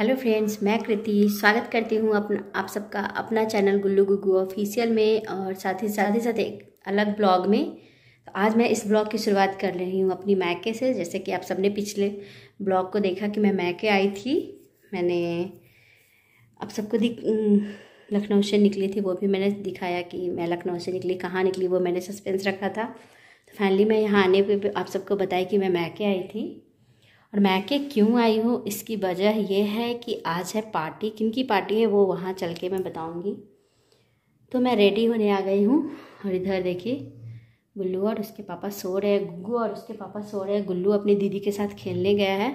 Hello friends, मैं कृति स्वागत करती हूँ अपना, आप सबका अपना चैनल गुल्लू गुगू ऑफिशियल में और साथ ही साथ ही साथ एक अलग ब्लॉग में। तो आज मैं इस ब्लॉग की शुरुआत कर रही हूँ अपनी मैके से। जैसे कि आप सबने पिछले ब्लॉग को देखा कि मैं मैके आई थी। मैंने आप सबको दिख लखनऊ से निकली थी, वो भी मैंने दिखाया कि मैं लखनऊ से निकली, कहाँ निकली, वो मैंने सस्पेंस रखा था। तो फाइनली मैं यहाँ आने पे आप सबको बताई कि मैं मैके आई थी। और मैके क्यों आई हूँ? इसकी वजह यह है कि आज है पार्टी। किन की पार्टी है? वो वहाँ चल के मैं बताऊँगी। तो मैं रेडी होने आ गई हूँ। और इधर देखिए, गुल्लू और उसके पापा सो रहे हैं। गुग्गू और उसके पापा सो रहे हैं। गुल्लू अपनी दीदी के साथ खेलने गया है।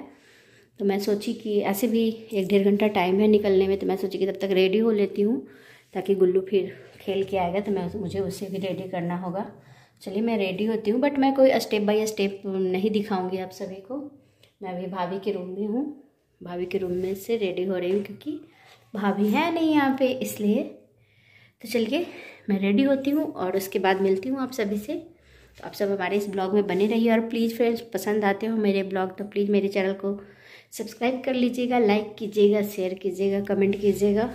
तो मैं सोची कि ऐसे भी एक डेढ़ घंटा टाइम है निकलने में तो मैं सोची कि तब तक रेडी हो लेती हूँ, ताकि गुल्लू फिर खेल के आएगा तो मैं मुझे उससे भी रेडी करना होगा। चलिए मैं रेडी होती हूँ बट मैं कोई स्टेप बाय स्टेप नहीं दिखाऊँगी आप सभी को। मैं अभी भाभी के रूम में हूँ। भाभी के रूम में से रेडी हो रही हूँ क्योंकि भाभी है नहीं यहाँ पे, इसलिए। तो चलिए, मैं रेडी होती हूँ और उसके बाद मिलती हूँ आप सभी से। तो आप सब हमारे इस ब्लॉग में बने रहिए और प्लीज़ फ्रेंड्स, पसंद आते हो मेरे ब्लॉग तो प्लीज़ मेरे चैनल को सब्सक्राइब कर लीजिएगा, लाइक कीजिएगा, शेयर कीजिएगा, कमेंट कीजिएगा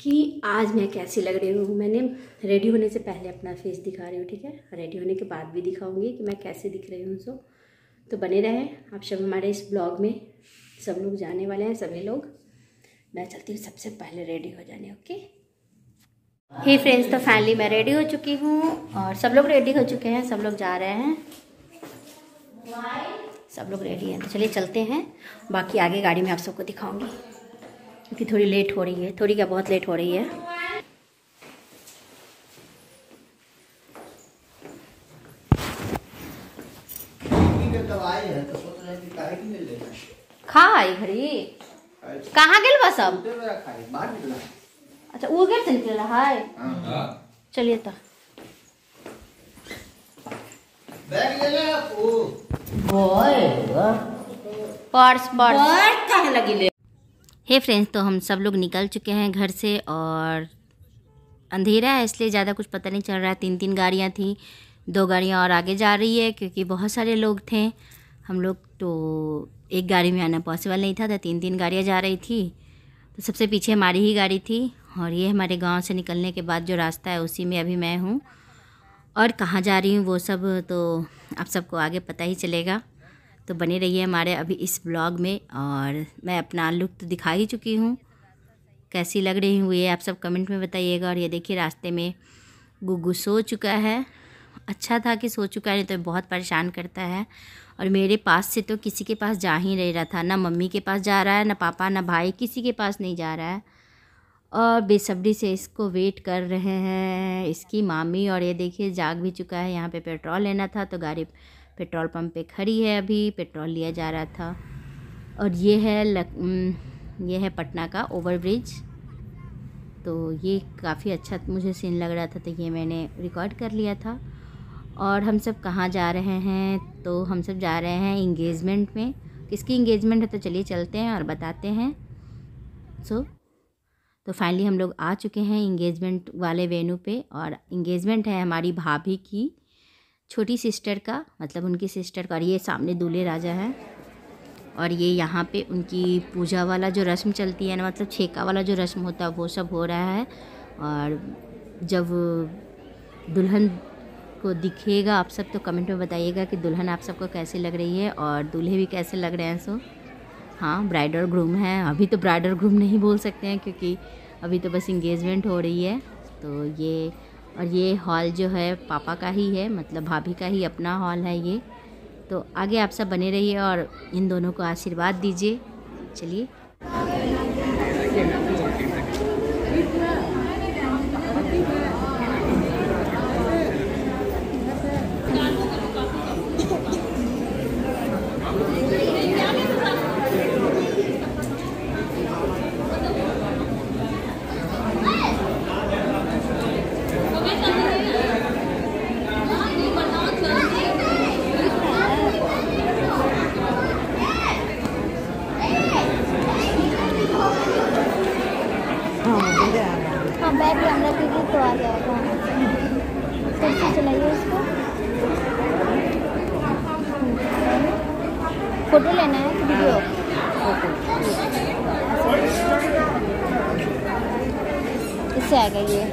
कि आज मैं कैसी लग रही हूँ। मैंने रेडी होने से पहले अपना फेस दिखा रही हूँ, ठीक है? रेडी होने के बाद भी दिखाऊँगी कि मैं कैसे दिख रही हूँ सो तो बने रहें। आप सब हमारे इस ब्लॉग में सब लोग जाने वाले हैं, सभी लोग। मैं चलती हूँ सबसे पहले रेडी हो जाने, ओके? हे फ्रेंड्स तो फाइनली मैं रेडी हो चुकी हूँ और सब लोग रेडी हो चुके हैं, सब लोग जा रहे हैं। सब लोग रेडी हैं तो चलिए चलते हैं। बाकी आगे गाड़ी में आप सबको दिखाऊँगी। क्योंकि थोड़ी लेट हो रही है, थोड़ी क्या बहुत लेट हो रही है। खा आई घड़ी कहाँ गेल बा सब? अच्छा वो गेट से निकल रहा है। चलिए तो। Purse purse. कहाँ लगी ले? हे फ्रेंड्स तो हम सब लोग निकल चुके हैं घर से और अंधेरा है इसलिए ज़्यादा कुछ पता नहीं चल रहा है। तीन तीन गाड़ियाँ थी दो गाड़ियाँ और आगे जा रही है क्योंकि बहुत सारे लोग थे। हम लोग तो एक गाड़ी में आना पॉसिबल नहीं था तो तीन तीन गाड़ियाँ जा रही थी। तो सबसे पीछे हमारी ही गाड़ी थी और ये हमारे गाँव से निकलने के बाद जो रास्ता है, उसी में अभी मैं हूँ। और कहाँ जा रही हूँ, वो सब तो आप सबको आगे पता ही चलेगा। तो बने रहिए हमारे अभी इस ब्लॉग में और मैं अपना लुक तो दिखा ही चुकी हूँ। कैसी लग रही हूँ ये आप सब कमेंट में बताइएगा। और ये देखिए रास्ते में गुग्गू सो चुका है। अच्छा था कि सो चुका है तो बहुत परेशान करता है। और मेरे पास से तो किसी के पास जा ही नहीं रहा था। ना मम्मी के पास जा रहा है, ना पापा, ना भाई, किसी के पास नहीं जा रहा है। और बेसब्री से इसको वेट कर रहे हैं, इसकी मामी। और ये देखिए, जाग भी चुका है। यहाँ पे पेट्रोल लेना था तो गाड़ी पेट्रोल पंप पे खड़ी है अभी। पेट्रोल लिया जा रहा था। और ये है लक ये है पटना का ओवरब्रिज। तो ये काफ़ी अच्छा मुझे सीन लग रहा था तो ये मैंने रिकॉर्ड कर लिया था। और हम सब कहाँ जा रहे हैं? तो हम सब जा रहे हैं इंगेजमेंट में। किसकी इंगेजमेंट है तो चलिए चलते हैं और बताते हैं। सो so, तो फाइनली हम लोग आ चुके हैं इंगेजमेंट वाले वेन्यू पे और इंगेजमेंट है हमारी भाभी की छोटी सिस्टर का मतलब उनकी सिस्टर का। और ये सामने दूल्हे राजा है। और ये यहाँ पे उनकी पूजा वाला जो रस्म चलती है ना मतलब छेका वाला जो रस्म होता है वो सब हो रहा है। और जब दुल्हन को दिखेगा। आप सब तो कमेंट में बताइएगा कि दुल्हन आप सबको कैसी लग रही है और दूल्हे भी कैसे लग रहे हैं, सो। हाँ ब्राइड और ग्रूम है। अभी तो ब्राइड और ग्रूम नहीं बोल सकते हैं क्योंकि अभी तो बस इंगेजमेंट हो रही है। तो ये, और ये हॉल जो है, पापा का ही है मतलब भाभी का ही अपना हॉल है ये। तो आगे आप सब बने रहिए और इन दोनों को आशीर्वाद दीजिए। चलिए। हाँ, आप बैठ के हमला कीजिए तो आ जाएगा हाँ। कैसे चलाइए इसको? फ़ोटो लेना है वीडियो? इससे आएगा ये।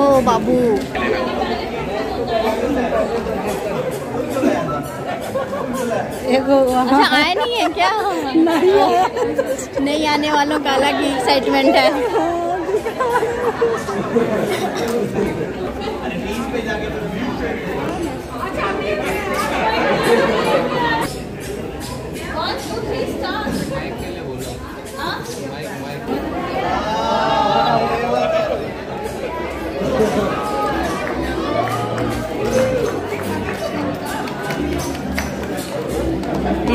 ओ, बाबू। एगो अच्छा आए नहीं है क्या? नहीं नहीं आने वालों का अलग ही एक्साइटमेंट है।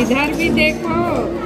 इधर भी देखो।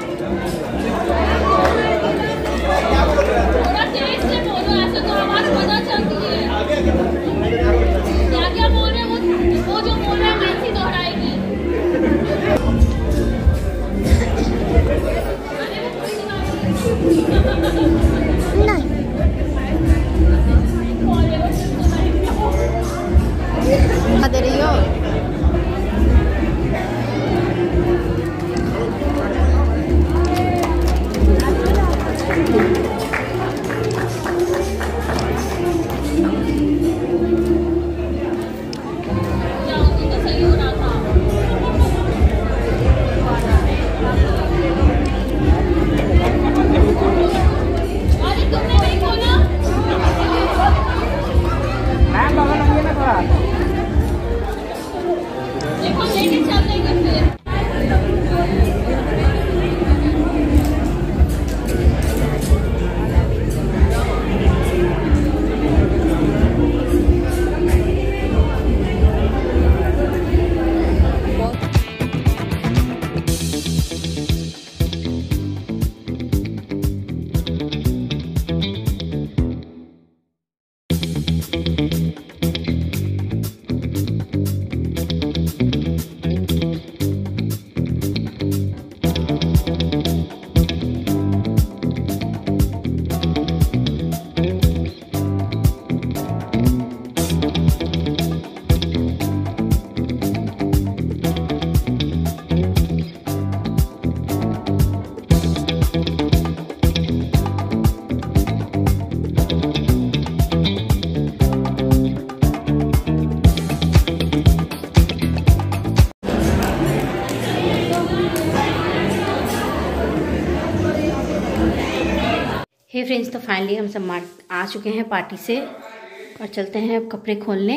हे फ्रेंड्स तो फाइनली हम सब आ चुके हैं पार्टी से और चलते हैं अब कपड़े खोलने।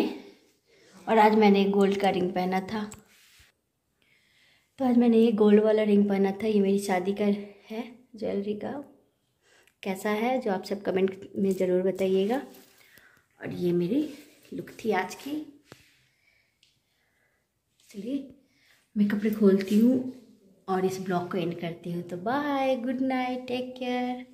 और आज मैंने एक गोल्ड का रिंग पहना था। तो आज मैंने ये गोल्ड वाला रिंग पहना था, ये मेरी शादी का है ज्वेलरी का। कैसा है, जो आप सब कमेंट में ज़रूर बताइएगा। और ये मेरी लुक थी आज की। चलिए, मैं कपड़े खोलती हूँ और इस ब्लॉग को एंड करती हूँ। तो bye good night take care